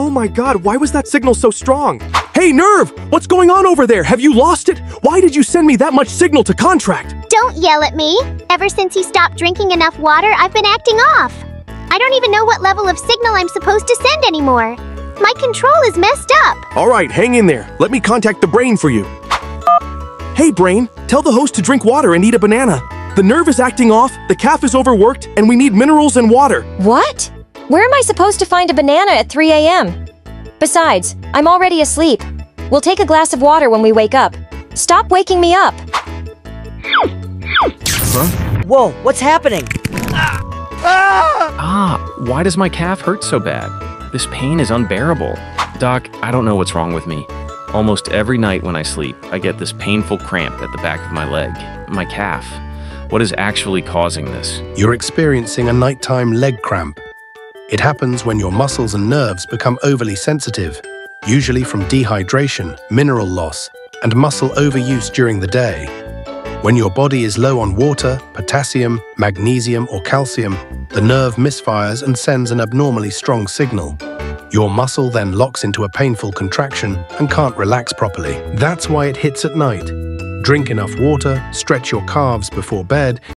Oh my god, why was that signal so strong? Hey, Nerve! What's going on over there? Have you lost it? Why did you send me that much signal to contract? Don't yell at me. Ever since he stopped drinking enough water, I've been acting off. I don't even know what level of signal I'm supposed to send anymore. My control is messed up. Alright, hang in there. Let me contact the brain for you. Hey, brain, tell the host to drink water and eat a banana. The nerve is acting off, the calf is overworked, and we need minerals and water. What? Where am I supposed to find a banana at 3 a.m.? Besides, I'm already asleep. We'll take a glass of water when we wake up. Stop waking me up. Huh? Whoa, what's happening? Ah! Ah, why does my calf hurt so bad? This pain is unbearable. Doc, I don't know what's wrong with me. Almost every night when I sleep, I get this painful cramp at the back of my leg, my calf. What is actually causing this? You're experiencing a nighttime leg cramp. It happens when your muscles and nerves become overly sensitive, usually from dehydration, mineral loss, and muscle overuse during the day. When your body is low on water, potassium, magnesium, or calcium, the nerve misfires and sends an abnormally strong signal. Your muscle then locks into a painful contraction and can't relax properly. That's why it hits at night. Drink enough water, stretch your calves before bed,